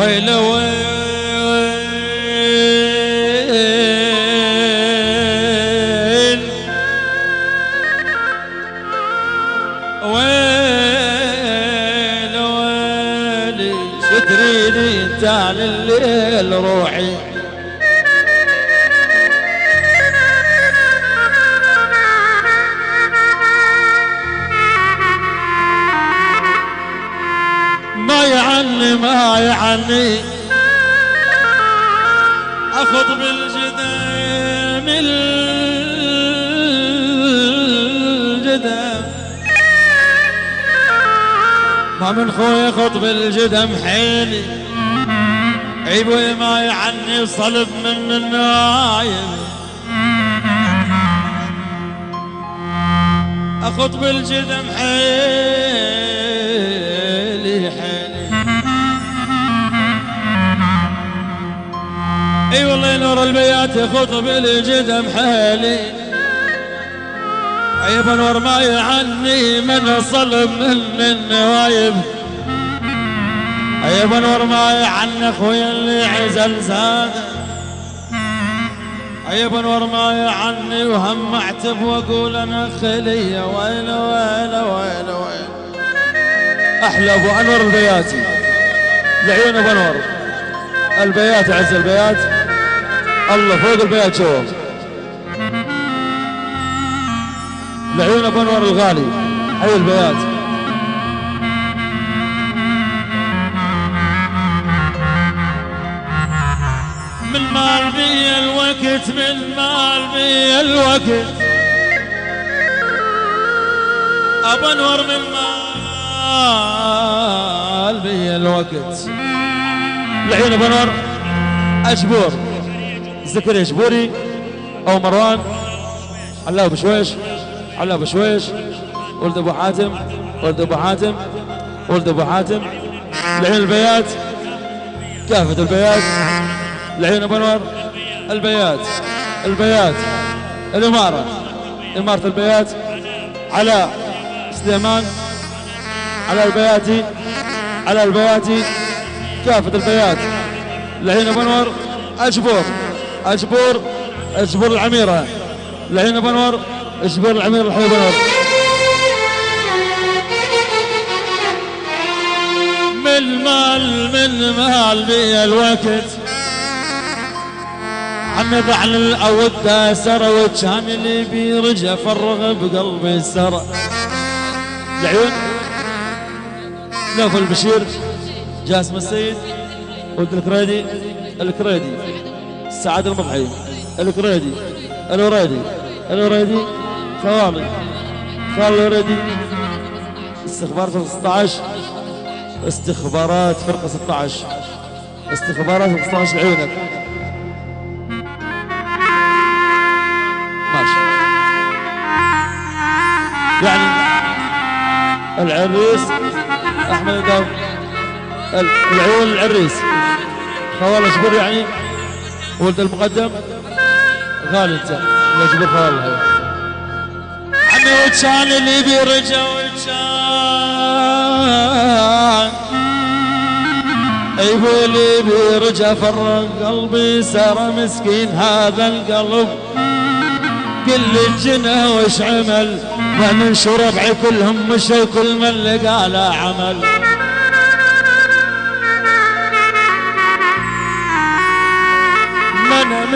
ويل ويل ويل ويل شو تريدي انت على الليل روحي. ما يعني. أخذ بالجدام الجدام. ما من خوي خط بالجدم حيلي. عيبوي ما يعني صلب من النايم اخط بالجدم حيلي. اي والله نور البيات يخط بالجدم حيلي عيب انور ما يعني من صلب من النوايب عيب انور ما يعني اخويا اللي عزل زاده عيب انور ما يعني وهم اعتب وأقول أنا خلية. وين وين وين وين أحلى أبو أنور البياتي. لعيون أبو انور البيات عز البيات. الله فوق البيات شوف ابو انور الغالي؟ حي البيات من مال بي الوقت من مال بي الوقت. أبو أنور من مال بي الوقت. لعيون أبو أنور؟ اشبور زكريا شبوري أو مروان. علاء بشويش علاء بشويش ولد ابو حاتم. ولد ابو حاتم. ولد ابو حاتم. لعين البيات. كافة البيات. لعين ابو انور البيات. البيات. الإمارة. إمارة البيات. علاء سليمان. على البياتي. على البياتي. كافة البيات. لعين ابو انور اجبور اجبور اجبور العميرة. لعين ابو انور اجبور العمير الحي ابو انور من مال من مال بي الوقت. عم ضعن الأود سرى وكان اللي بيرجع فرغ بقلبي سرى العيون؟ نوف البشير جاسم السيد ولد الكريدي الكريدي. سعد المضحي. الكريدي الوريدي الوريدي خوالي خال الوريدي استخبار فرقة 16 استخبارات فرقة 16 استخبارات فرقة 16 لعيونك ماشي. يعني العريس أحمد العيون العريس. خوال اشبر يعني. ولد المقدم؟ غالي انت هاي عمي وكان اللي بيرجع وكان. ايبو اللي بيرجع فرق قلبي سار مسكين هذا القلب. كل الجنة وش عمل؟ ومن شو ربعي كلهم مشوا كل من لقى له عمل.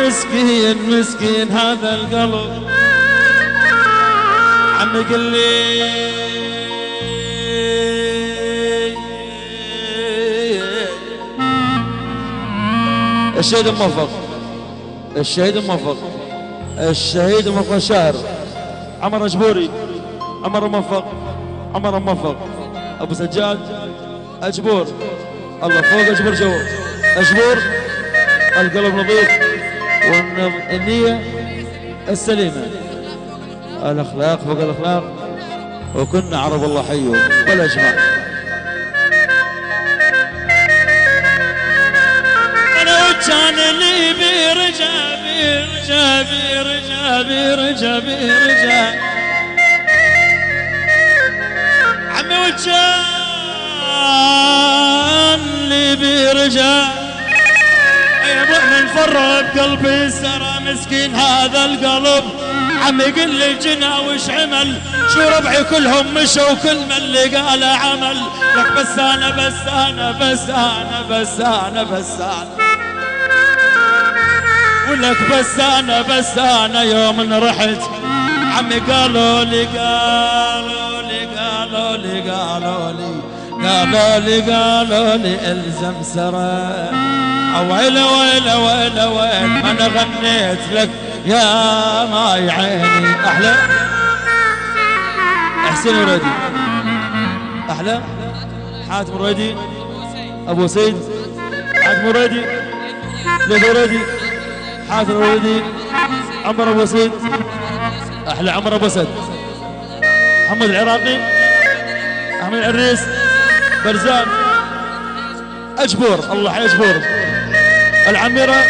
مسكين مسكين هذا القلب. عمي قل لي الشهيد موفق الشهيد موفق الشهيد موفق شاعر عمر أجبوري عمر موفق عمر موفق أبو سجاد أجبور الله فوق اجبور جو أجبور القلب نظيف. والنية السليمة. الأخلاق فوق الأخلاق. وكنا عرب الله حيهم والأجمع أنا وكان اللي بيرجع بيرجع بيرجع بيرجع بيرجع عمي وكان اللي بيرجع فرغ بقلبي سرى مسكين هذا القلب. عمي قل لي جنا وش عمل؟ شو ربعي كلهم مشوا كل من اللي قال عمل؟ لك بس أنا بس أنا بس أنا بس أنا بس أنا. ولك بس أنا بس أنا يوم رحت. عمي قالوا لي قالوا لي قالوا لي قالوا لي قالوا لي قالوا لي إلزم سرى ويل ويل ويل ويل ما أنا غنيت لك يا ماي عيني أحلى. حسين وريدي أحلى. حاتم وريدي أبو سيد. حاتم وريدي ليث وريدي حاتم وريدي عمر أبو سيد. أحلى عمر أبو سد محمد العراقي. أحمد العريس. برزان. أجبور. الله حي اجبور العميرة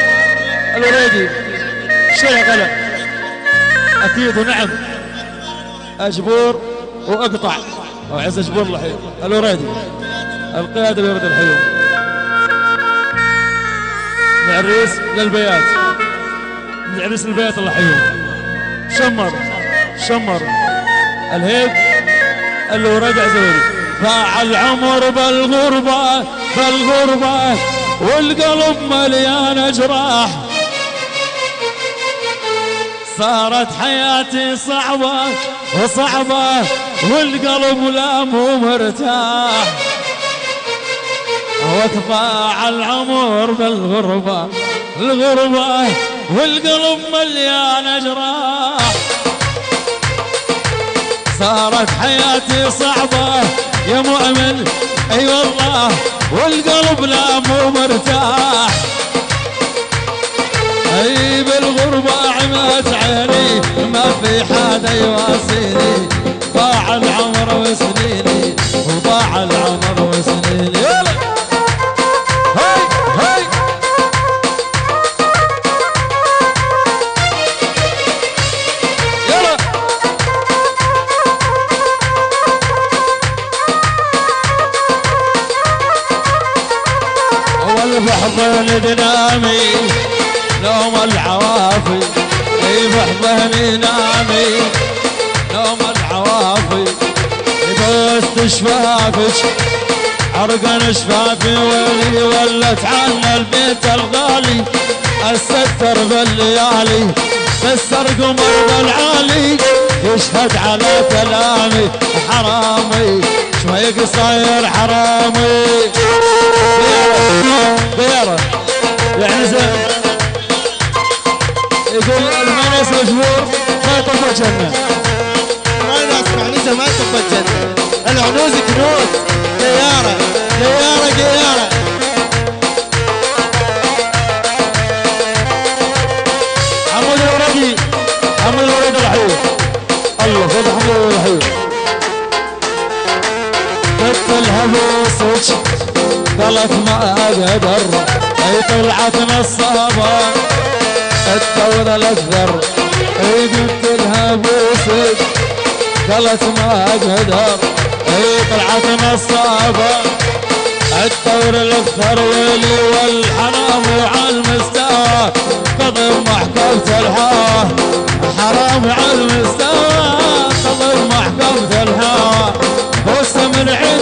الوريدي شيء غلا. أكيد ونعم أجبور وأقطع. وعز أجبور الله. حي الوريدي القيادة الورد الحيوم العريس للبيات. العريس للبيات الله شمر. شمر. الهيب الورد عزوري باع العمر بالغربة بالغربة. والقلب مليان جراح صارت حياتي صعبة وصعبة والقلب لا مو مرتاح. وقطع العمر بالغربة الغربة والقلب مليان جراح صارت حياتي صعبة يا مؤمن أي والله والقلب لا مو مرتاح. أي بالغربة عمت عيني ما في حدا يواسيني. ضاع العمر وسنيني وضاع العمر والبحضن دنامي نوم العوافي اي بحضن نامي؟ نوم العوافي بس شفافك عرقن شفافي ويلي ولت عنا البيت الغالي الستر بالليالي كسر قمر بالعالي. يشهد على كلامي حرامي شوي قصير حرامي؟ غيره يعني زين. يقول المنس مجبور ما يطلب الجنة اسمع نسا ما تبى الجنة العنوز كنوز قيارة قيارة قيارة طلعت نصابة التولى الاكثر اي قلت لها بوسج قالت ما أقدر اي طلعت نصابة الدور الاكثر ويلي والحرام وعلى المستوى. قضم محكمة الهوى حرام على المستوى. قضم محكمة الهوى بوسة من عند